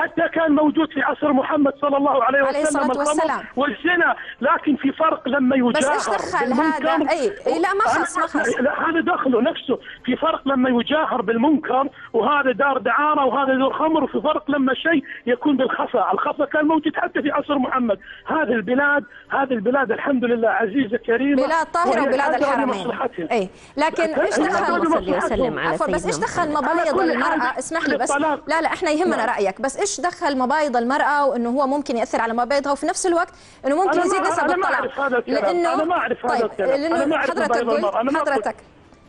حتى كان موجود في عصر محمد صلى الله عليه عليه وسلم الصلاة الخمر والسلام. والزنا لكن في فرق لما يجاهر بس إيش دخل بالمنكر- هذا؟ أي، أي، لا، ما خص، ما خص. هذا دخله نفسه في فرق لما يجاهر بالمنكر وهذا دار دعارة وهذا دور خمر وفي فرق لما شيء يكون بالخفاء الخفاء كان موجود حتى في عصر محمد هذه البلاد هذه البلاد الحمد لله عزيزة كريمة بلاد طاهرة وهي وبلاد الحرمين. اي لكن إيش دخل صل وسلم على بس إيش دخل المرأة حال، أسمح لي بس. لا لا إحنا يهمنا. رأيك بس إيش دخل مبايض المرأة وإنه هو ممكن يأثر على مبايضها وفي نفس الوقت إنه ممكن يزيد نسب الطلاق الكلام. أنا ما أعرف هذا طيب الكلام. لأنه ما أعرف حضرتك قلت. حضرتك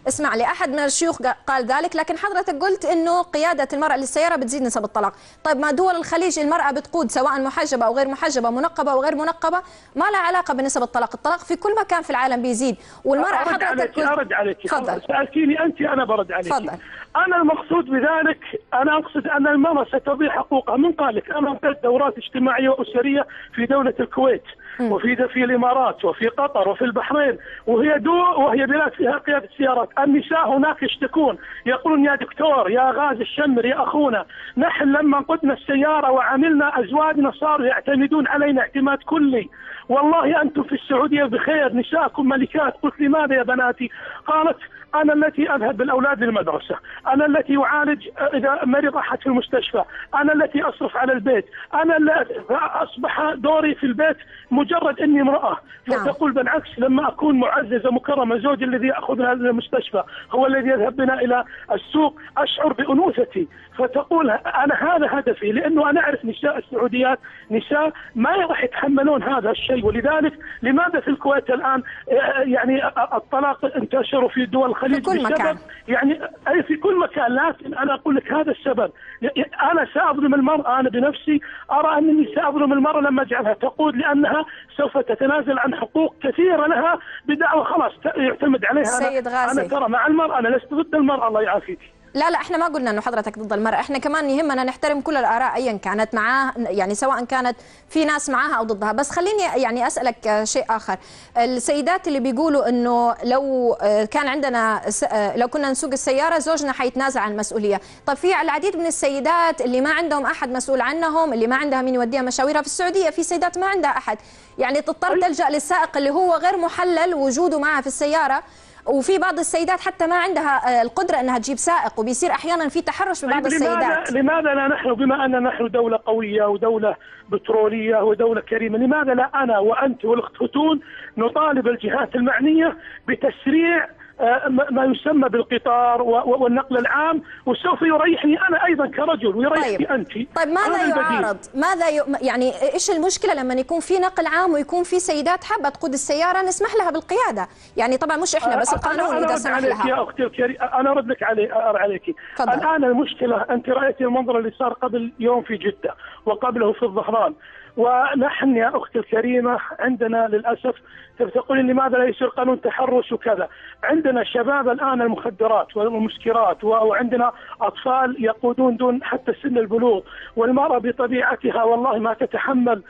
اسمع لي أحد من الشيوخ قا- قال ذلك لكن حضرتك قلت إنه قيادة المرأة للسيارة بتزيد نسب الطلاق طيب ما دول الخليج المرأة بتقود سواء محجبة أو غير محجبة منقبة أو غير منقبة ما لها علاقة بنسب الطلاق الطلاق في كل مكان في العالم بيزيد والمرأة أرد حضرتك عليك قلت أرد عليك تفضل سألتيني أنت أنا برد عليك تفضل. أنا المقصود بذلك أنا أقصد أن المرأة ستضيع حقوقها من قال لك أنا أنقذت دورات اجتماعية وأسرية في دولة الكويت وفي في الإمارات وفي قطر وفي البحرين وهي دو وهي بلاد فيها قيادة سيارات النساء هناك يشتكون يقولون يا دكتور يا غازي الشمر يا أخونا نحن لما قدنا السيارة وعملنا أزواجنا صاروا يعتمدون علينا اعتماد كلي. والله أنتم في السعودية بخير نساءكم ملكات. قلت لماذا يا بناتي؟ قالت أنا التي أذهب بالأولاد للمدرسة. أنا التي أعالج إذا مرض أحد في المستشفى. أنا التي أصرف على البيت. أنا التي أصبح دوري في البيت مجرد أني امرأة. نعم. فتقول بالعكس لما أكون معززة مكرمة زوجي الذي يأخذنا للمستشفى هو الذي يذهب بنا إلى السوق أشعر بأنوثتي. فتقول أنا هذا هدفي لأنه أنا أعرف نساء السعوديات نساء ما راح يتحملون هذا الشيء. ولذلك لماذا في الكويت الآن آه، يعني الطلاق انتشروا في دول الخليج في كل مكان. يعني أي في كل مكان. لكن أنا أقول لك هذا السبب. ي- أنا سأظلم المراه أنا بنفسي أرى أنني سأظلم المراه لما أجعلها تقود لأنها سوف تتنازل عن حقوق كثيرة لها بدعوى خلاص يعتمد عليها سيد غازي. أنا ترى مع المراه أنا لست ضد المراه الله يعافيك. لا لا إحنا ما قلنا إنه حضرتك ضد المرأة. إحنا كمان يهمنا نحترم كل الآراء ايا كانت معاه يعني سواء كانت في ناس معاها أو ضدها. بس خليني يعني أسألك آه، شيء آخر. السيدات اللي بيقولوا إنه لو آه، كان عندنا آه، لو كنا نسوق السيارة زوجنا حيتنازل عن المسؤولية. طب في العديد من السيدات اللي ما عندهم أحد مسؤول عنهم اللي ما عندها مين يوديها مشاويرها. في السعودية في سيدات ما عندها أحد. يعني تضطر تلجأ للسائق اللي هو غير محلل وجوده معها في السيارة. وفي بعض السيدات حتى ما عندها آه، القدرة إنها تجيب سائق وبيصير أحيانا في تحرش ببعض طيب لماذا السيدات. لماذا لا نحن؟ بما ان نحن دولة قوية ودولة بترولية ودولة كريمة لماذا لا أنا وأنت والاخت فتون نطالب الجهات المعنية بتسريع ما ما يسمى بالقطار والنقل العام وسوف يريحني أنا أيضا كرجل ويريحني طيب. أنت. طيب ماذا. يعارض؟ ماذا ي... يعني إيش المشكلة لما يكون في نقل عام ويكون في سيدات حابة تقود السيارة؟ نسمح لها بالقيادة. يعني طبعا مش إحنا بس أنا- القانون إذا سمح لها. يا أختي الكريمه أنا أرد لك علي عليك. الآن المشكلة أنت رايتي المنظر اللي صار قبل يوم في جدة وقبله في الظهران. ونحن يا أختي الكريمة عندنا للأسف تقولين لماذا لا يصير قانون تحرش وكذا؟ عندنا شباب الآن المخدرات والمسكرات وعندنا أطفال يقودون دون حتى سن البلوغ والمرأة بطبيعتها والله ما تتحمل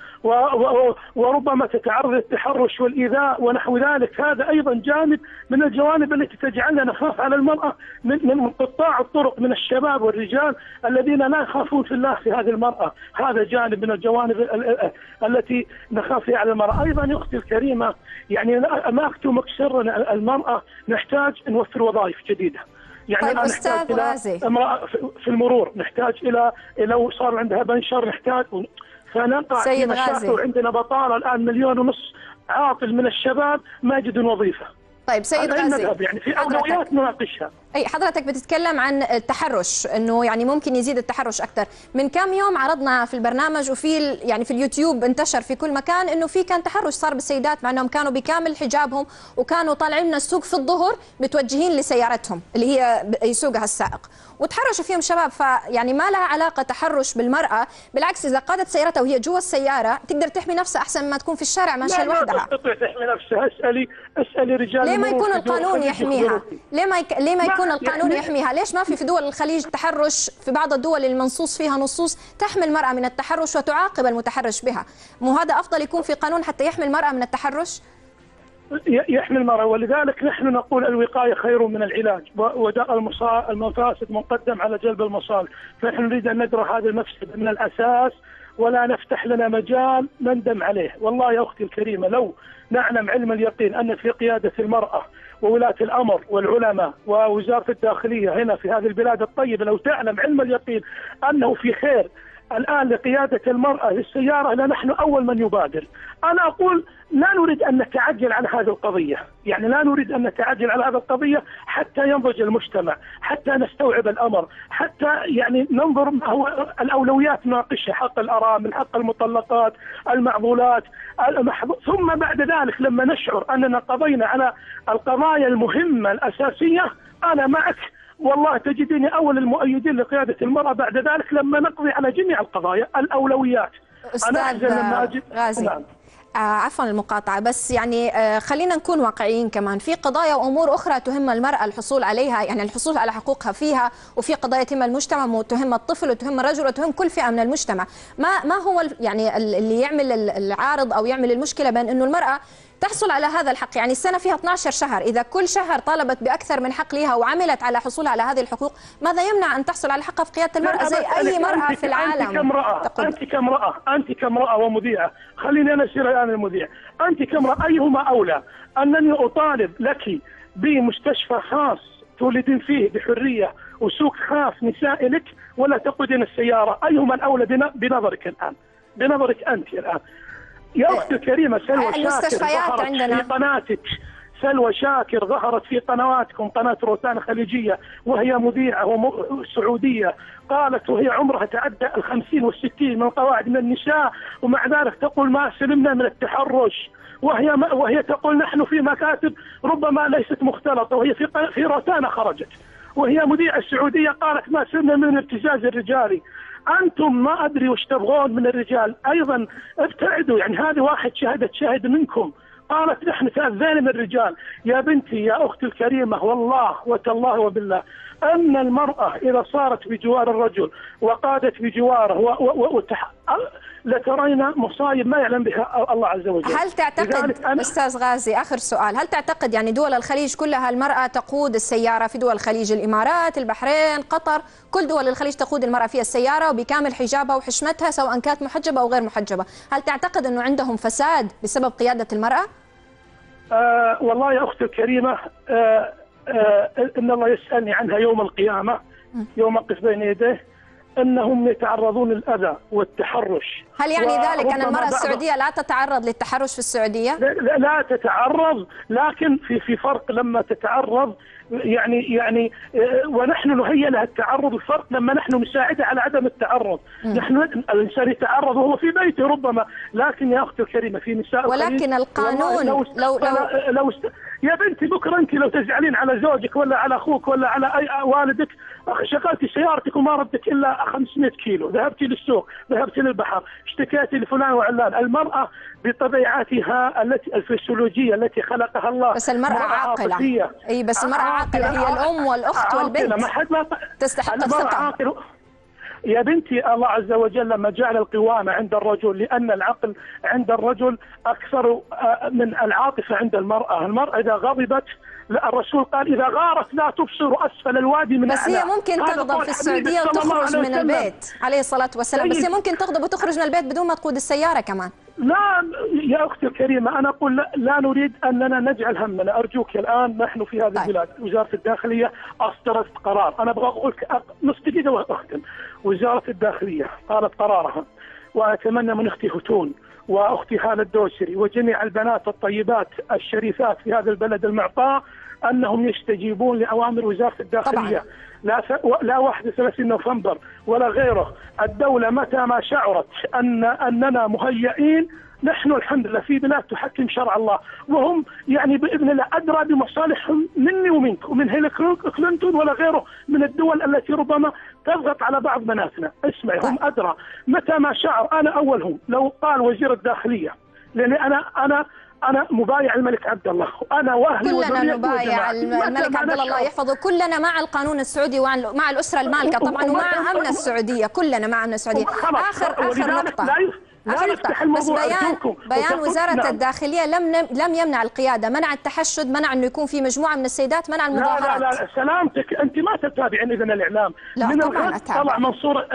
وربما تتعرض للتحرش والإيذاء ونحو ذلك. هذا أيضا جانب من الجوانب التي تجعلنا نخاف على المرأة من من قطاع الطرق من الشباب والرجال الذين لا يخافون في الله في هذه المرأة. هذا جانب من الجوانب ال- ال- التي نخاف فيها على المرأة. أيضا أختي الكريمة يعني ما اكتمك سرا المرأة نحتاج نوفر وظائف جديدة يعني طيب أستاذ نحتاج غازي. امرأة في- المرور نحتاج إلى لو صار عندها بنشر نحتاج فنقع في مشاكل. وعندنا بطالة الآن مليون ونص عاطل من الشباب ما يجدون وظيفة طيب سيد غازي يعني في حضرتك. أولويات نناقشها أي حضرتك بتتكلم عن التحرش إنه يعني ممكن يزيد التحرش أكثر من كم يوم عرضنا في البرنامج وفي يعني في اليوتيوب انتشر في كل مكان إنه في كان تحرش صار بالسيدات مع إنهم كانوا بكامل حجابهم وكانوا طالعين من السوق في الظهر متوجهين لسيارتهم اللي هي يسوقها السائق. وتحرشوا فيهم شباب فيعني ما لها علاقة تحرش بالمرأة بالعكس إذا قادت سيارتها وهي جوا السيارة تقدر تحمي نفسها أحسن ما تكون في الشارع ماشيه لا لا لوحدها تستطيع تحمي نفسها. اسألي اسألي رجال ليه ما يكون القانون يحميها؟ ليه ما يك... ليه ما ما- يكون القانون يعني- يحميها؟ ليش ما في في دول الخليج تحرش في بعض الدول المنصوص فيها نصوص تحمي المرأة من التحرش وتعاقب المتحرش بها؟ مو هذا أفضل يكون في قانون حتى يحمي المرأة من التحرش؟ يحمي المرأة ولذلك نحن نقول الوقاية خير من العلاج وداء المفاسد مقدم على جلب المصالح فنحن نريد أن ندرى هذا المفسد من الأساس ولا نفتح لنا مجال نندم عليه والله يا أختي الكريمة لو نعلم علم اليقين أن في قيادة المرأة وولاة الأمر والعلماء ووزارة الداخلية هنا في هذه البلاد الطيبة لو تعلم علم اليقين أنه في خير. الآن لقيادة المرأة للسيارة لنحن أول من يبادر. أنا أقول لا نريد أن نتعجل على هذه القضية. يعني لا نريد أن نتعجل على هذه القضية حتى ينضج المجتمع حتى نستوعب الأمر حتى يعني ننظر ما هو الأولويات ناقشها حق الأرامل حق المطلقات المعضولات ثم بعد ذلك لما نشعر أننا قضينا على القضايا المهمة الأساسية أنا معك والله تجديني أول المؤيدين لقيادة المرأة بعد ذلك لما نقضي على جميع القضايا الأولويات. أستاذ لما أجد... غازي. نعم. آه عفوا المقاطعة بس يعني آه خلينا نكون واقعيين كمان. في قضايا وأمور أخرى تهم المرأة الحصول عليها يعني الحصول على حقوقها فيها وفي قضايا تهم المجتمع وتهم الطفل وتهم الرجل وتهم كل فئة من المجتمع. ما ما هو يعني اللي يعمل العارض أو يعمل المشكلة بين أنه المرأة تحصل على هذا الحق. يعني السنة فيها 12 شهر. إذا كل شهر طالبت بأكثر من حق لها وعملت على حصول على هذه الحقوق ماذا يمنع أن تحصل على حقها في قيادة المرأة زي أي مرأة في العالم؟ أنت كامرأة. أنت كامرأة. أنت كامرأة ومذيعة. خليني أنا أسير الآن المذيع أنت كامرأة. أيهما أولى؟ أنني أطالب لك بمستشفى خاص تولدين فيه بحرية وسوق خاص نسائي لك ولا تقودين السيارة. أيهما الأولى بنظرك الآن؟ بنظرك أنت الآن. يا أختي الكريمه سلوى شاكر عندنا في قناتك. سلوى شاكر ظهرت في قنواتكم قناة روتانا خليجية وهي مذيعة سعودية. قالت وهي عمرها تعدى الخمسين والستين من قواعد من النساء ومع ذلك تقول ما سلمنا من التحرش. وهي وهي تقول نحن في مكاتب ربما ليست مختلطة وهي في في روتانا خرجت. وهي مذيعة سعودية قالت ما سلمنا من الابتزاز الرجالي. أنتم ما أدري وش تبغون من الرجال. أيضا ابتعدوا يعني هذه واحد شهدت شاهد منكم. قالت نحن تأذينا من الرجال. يا بنتي يا أختي الكريمة والله وتالله وبالله. أن المرأة إذا صارت بجوار الرجل وقادت بجواره وتح... لترين مصايب ما يعلم بها الله عز وجل. هل تعتقد أنا... أستاذ غازي آخر سؤال هل تعتقد يعني دول الخليج كلها المرأة تقود السيارة في دول الخليج الإمارات البحرين قطر كل دول الخليج تقود المرأة في السيارة وبكامل حجابها وحشمتها سواء كانت محجبة أو غير محجبة؟ هل تعتقد أنه عندهم فساد بسبب قيادة المرأة؟ آه والله يا أختي الكريمة آه آه إن الله يسألني عنها يوم القيامة يوم أقف بين يديه أنهم يتعرضون للأذى والتحرش هل يعني ذلك أن المرأة السعودية لا تتعرض للتحرش في السعودية؟ لا, لا تتعرض لكن في في فرق لما تتعرض يعني يعني آه، ونحن نهيئ لها التعرض الفرق لما نحن نساعدها على عدم التعرض، م. نحن الإنسان يتعرض وهو في بيته ربما، لكن يا أختي الكريمة في نساء ولكن القانون لو لو, لو, لو يا بنتي بكرة أنت لو تزعلين على زوجك ولا على أخوك ولا على أي والدك شغلتي سيارتك وما ردك إلا 500 كيلو، ذهبتي للسوق، ذهبتي للبحر، اشتكيتي لفلان وعلان، المرأة بطبيعتها التي الفسيولوجية التي خلقها الله بس المرأة عاقلة. إي بس المرأة عاقلة هي الأم والأخت والبنت. ما حد ما تستحق الثقه يا بنتي الله عز وجل لما جعل القوامة عند الرجل لأن العقل عند الرجل أكثر آه، من العاطفة عند المرأة. المرأة إذا غضبت لا الرسول قال إذا غارت لا تبصر أسفل الوادي من بس هي ممكن تغضب في السعودية وتخرج من البيت عليه الصلاة والسلام. بس هي طيب. ممكن تغضب وتخرج من البيت بدون ما تقود السيارة كمان. لا يا أختي الكريمة أنا أقول لا, لا نريد أننا نجعل همنا. أرجوك الآن نحن في هذه طيب. البلاد وزارة الداخلية أصدرت قرار. أنا أبغى أقول نص دقيقه واختم وزارة الداخلية قالت قرارها وأتمنى من أختي هتون وأختي هاله الدوسري وجميع البنات الطيبات الشريفات في هذا البلد المعطاء أنهم يستجيبون لأوامر وزارة الداخلية. طبعا. لا لا 31 نوفمبر ولا غيره. الدولة متى ما شعرت ان أننا مهيئين نحن الحمد لله في بلاد تحكم شرع الله. وهم يعني بإذن الله أدرى بمصالحهم مني ومنك ومن هيلاري كلينتون ولا غيره من الدول التي ربما تضغط على بعض بناتنا، اسمعي هم طيب. أدرى متى ما شعر أنا أولهم لو قال وزير الداخلية لأني أنا أنا أنا مبايع الملك عبد الله. وأنا وأهلي كلنا نبايع. الملك عبد الله الله يحفظه. كلنا مع القانون السعودي ومع الأسرة المالكة. طبعا ومع أمن السعودية. كلنا مع أمن السعودية. اخر آخر نقطة. لا لا. بس بيان. بيان وزارة نعم. الداخلية لم لم يمنع القيادة. منع التحشد منع انه يكون في مجموعة من السيدات منع لا لا المظاهرات. لا سلامتك. أنت ما تتابعين اذا الإعلام. لا، من طبعاً الغد أتابع. طلع منصور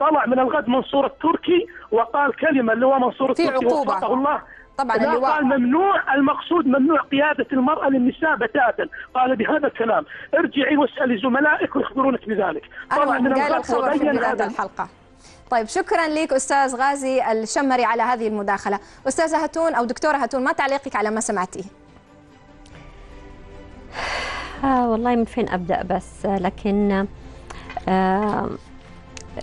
طلع من الغد منصور التركي وقال كلمة اللي هو منصور في التركي. وفقه الله. طبعاً لا اللواء. قال ممنوع المقصود ممنوع قيادة المرأة للنساء بتاتا. قال بهذا الكلام. ارجعي واسألي زملائك ويخبرونك بذلك. أنا من الخبر في هذا. الحلقة. طيب شكرا لك أستاذ غازي الشمري على هذه المداخلة. أستاذة هتون أو دكتورة هتون ما تعليقك على ما سمعتيه؟ آه والله من فين أبدأ بس؟ لكن آه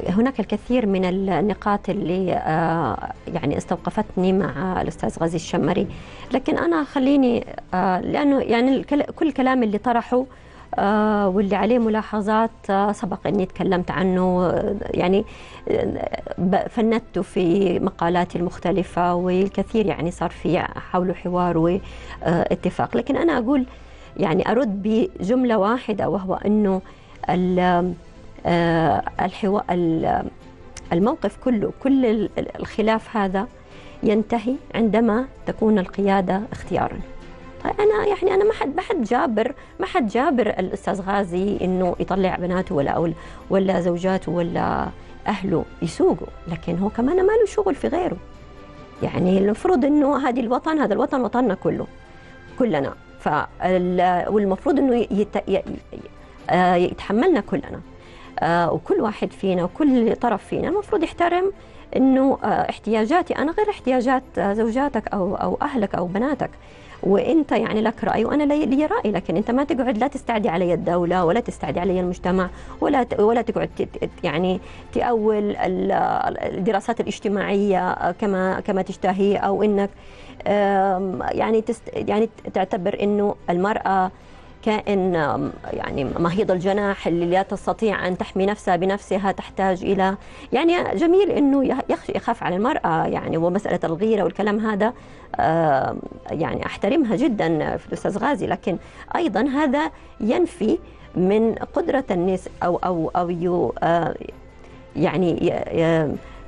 هناك الكثير من النقاط اللي آه يعني استوقفتني مع الأستاذ غازي الشمري. لكن أنا خليني آه لأنه يعني كل الكلام اللي طرحه آه واللي عليه ملاحظات سبق اني تكلمت عنه. يعني فندته في مقالاتي المختلفة والكثير يعني صار في حوله حوار واتفاق. لكن أنا أقول يعني أرد بجملة واحدة وهو أنه آه، الحوا ال- الموقف كله كل ال- الخلاف هذا ينتهي عندما تكون القيادة اختيارا. طيب أنا يعني أنا ما حد ما حد جابر ما حد جابر الأستاذ غازي إنه يطلع بناته ولا أول ولا زوجاته ولا أهله يسوقوا لكن هو كمان ما له شغل في غيره. يعني المفروض إنه هذه الوطن هذا الوطن وطننا كله كلنا. فال- والمفروض ي- آه، يتحملنا كلنا. وكل واحد فينا وكل طرف فينا المفروض يحترم إنه آه، احتياجاتي. أنا غير احتياجات آه، زوجاتك أو أو أهلك أو بناتك. وإنت يعني لك رأي وأنا لي رأي لكن إنت ما تقعد لا تستعدي علي الدولة ولا تستعدي علي المجتمع ولا ولا تقعد يعني تأول ال- الدراسات الاجتماعية آه، كما كما تشتهي أو إنك يعني يعني تعتبر إنه المرأة كائن يعني مهيض الجناح اللي لا تستطيع أن تحمي نفسها بنفسها تحتاج إلى يعني جميل يخ- يخاف على المرأة يعني ومسألة الغيرة والكلام هذا يعني أحترمها جدا في الاستاذ غازي لكن أيضا هذا ينفي من قدرة الناس أو أو أو يو آه، يعني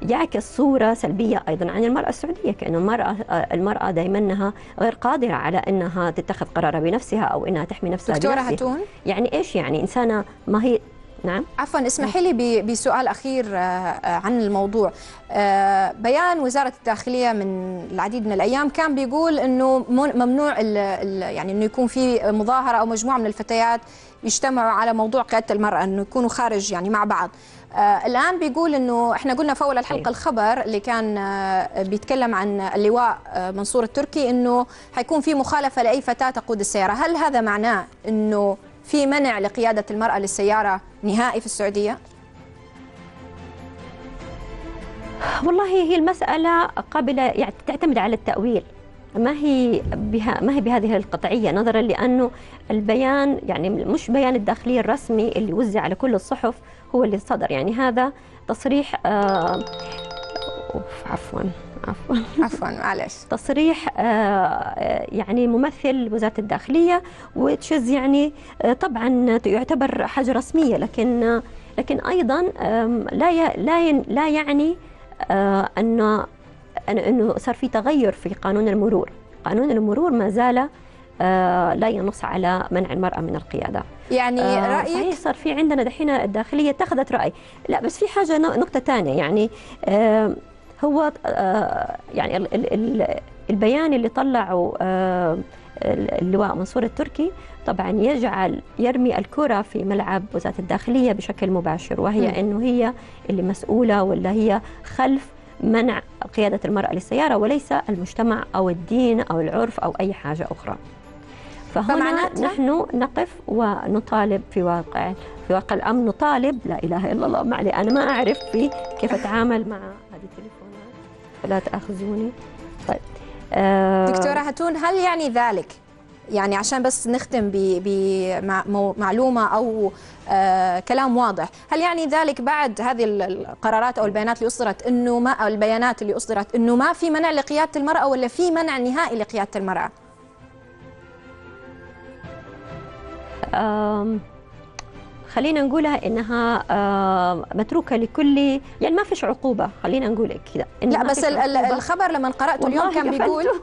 يعكس صورة سلبية أيضا عن المرأة السعودية كأن المرأة المرأة دائما أنها غير قادرة على أنها تتخذ قرارها بنفسها أو أنها تحمي نفسها دكتورة بنفسها. هتون يعني إيش يعني؟ إنسانة ما هي نعم؟ عفوا اسمحي لي ب- بسؤال أخير آه، آه، عن الموضوع. آه، بيان وزارة الداخلية من العديد من الأيام كان بيقول إنه من- ممنوع ال- يعني إنه يكون في مظاهرة أو مجموعة من الفتيات يجتمعوا على موضوع قياده المرأة إنه يكونوا خارج يعني مع بعض. الآن بيقول إنه إحنا قلنا في أول الحلقة أيوة. الخبر اللي كان آه، بيتكلم عن اللواء آه، منصور التركي إنه حيكون في مخالفة لأي فتاة تقود السيارة. هل هذا معناه إنه في منع لقيادة المرأة للسيارة نهائي في السعودية؟ والله هي المسألة قابلة يعني تعتمد على التأويل. ما هي بها ما هي بهذه القطعية؟ نظرا لأنه البيان يعني مش بيان الداخلية الرسمي اللي وزع على كل الصحف هو اللي صدر. يعني هذا تصريح آه أوف، عفوا عفوا. عفوا معلش. تصريح آه، يعني ممثل وزارة الداخلية وتشز يعني آه، طبعا يعتبر حاجة رسمية لكن آه، لكن أيضا آم، لا لا لا يعني آه، أنه صار في تغير في قانون المرور. قانون المرور ما زال آه، لا ينص على منع المرأة من القيادة. يعني آه، رأيك؟ صحيح صار في عندنا دحين الداخلية اتخذت رأي. لا بس في حاجة نقطة ثانية يعني آه، هو آه، يعني ال- ال- ال- البيان اللي طلعه آه، اللواء منصور التركي طبعا يجعل يرمي الكرة في ملعب وزارة الداخلية بشكل مباشر وهي مم. أنه هي اللي مسؤولة ولا هي خلف منع قيادة المرأة للسيارة وليس المجتمع أو الدين أو العرف أو أي حاجة أخرى. فهنا نحن نقف ونطالب في واقع في واقع الأمر نطالب لا إله إلا الله معلي أنا ما أعرف في كيف أتعامل مع هذه التليفونات. فلا تأخذوني. طيب آه دكتورة هتون هل يعني ذلك يعني عشان بس نختم بمعلومة أو آه كلام واضح. هل يعني ذلك بعد هذه القرارات أو البيانات اللي أصدرت أنه ما أو البيانات اللي أصدرت أنه ما في منع لقيادة المرأة ولا في منع نهائي لقيادة المرأة؟ خلينا نقولها إنها متروكة لكل يعني ما فيش عقوبة خلينا نقول كذا. لا بس الخبر لما قرأته اليوم كان بيقول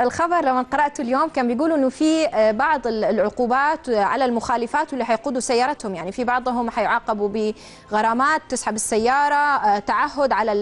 الخبر لما قرأته اليوم كان بيقولوا إنه في بعض العقوبات على المخالفات واللي حيقودوا سيارتهم. يعني في بعضهم حيعاقبوا بغرامات تسحب السيارة تعهد على